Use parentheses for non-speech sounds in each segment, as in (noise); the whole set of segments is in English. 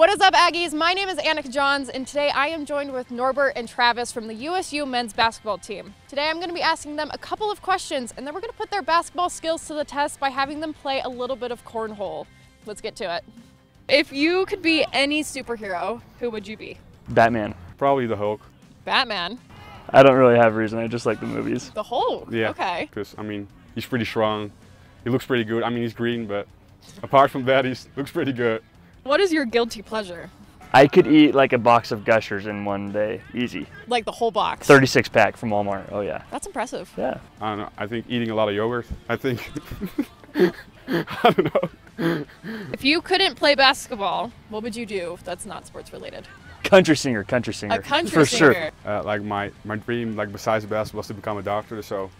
What is up, Aggies? My name is Annika Johns, and today I am joined with Norbert and Travis from the USU men's basketball team. Today I'm going to be asking them a couple of questions, and then we're going to put their basketball skills to the test by having them play a little bit of cornhole. Let's get to it. If you could be any superhero, who would you be? Batman. Probably the Hulk. Batman. I don't really have a reason. I just like the movies. The Hulk. Yeah. Okay. Because I mean, he's pretty strong. He looks pretty good. I mean, he's green, but apart from that, he looks pretty good. What is your guilty pleasure? I could eat like a box of Gushers in one day, easy. Like the whole box. 36 pack from Walmart. Oh yeah. That's impressive. Yeah. I don't know. I think eating a lot of yogurt. I think. (laughs) I don't know. If you couldn't play basketball, what would you do if that's not sports related? Country singer, country singer. A country For singer. sure. Uh, like my my dream, like besides basketball, was to become a doctor. So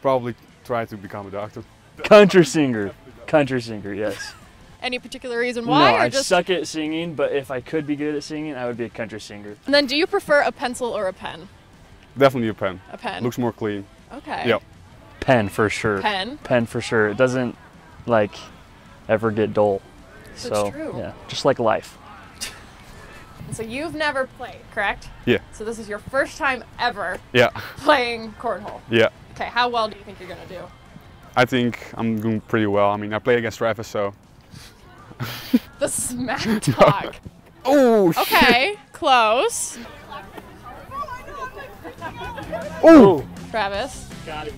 probably try to become a doctor. Country singer. Country singer, yes. Any particular reason why? no, or I just suck at singing, but if I could be good at singing, I would be a country singer. And then do you prefer a pencil or a pen? Definitely a pen. A pen. Looks more clean. okay. Yep. Pen for sure. Pen. Pen for sure. It doesn't like ever get dull. That's so true. yeah, just like life. (laughs) So you've never played, correct? Yeah. So this is your first time ever Yeah. playing cornhole. Yeah. Okay, how well do you think you're gonna do? I think I'm doing pretty well. I mean, I play against Travis, so. The smack (laughs) talk. Oh Okay, close. Oh. Travis. Got it.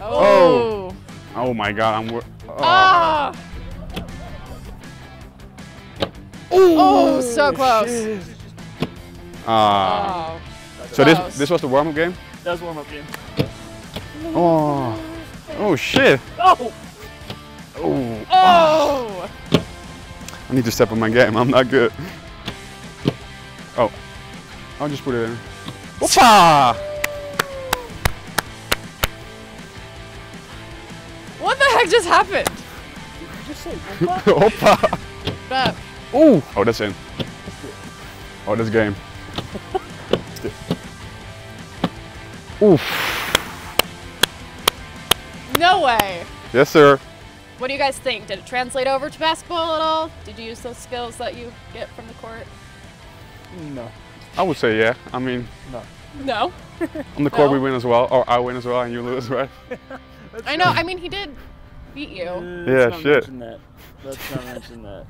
Oh. Oh my God! I'm. wor- Oh. Ah. Oh, so close. Ah. Oh. so this close. this was the warm-up game. That was warm up game. Oh. Oh shit. Oh. Oh. I need to step up my game. I'm not good. Oh. I'll just put it in. Whoopa! What the heck just happened? Hoppa! (laughs) Up. Ooh! Oh, that's in. Oh, that's game. Oof. No way. Yes, sir. What do you guys think? Did it translate over to basketball at all? Did you use those skills that you get from the court? No. I would say yeah. I mean, No. No. on the court No. we win as well, or I win as well, and you lose, right? (laughs) I know. I mean, he did beat you. Yeah, Let's not shit. mention that. Let's not mention that.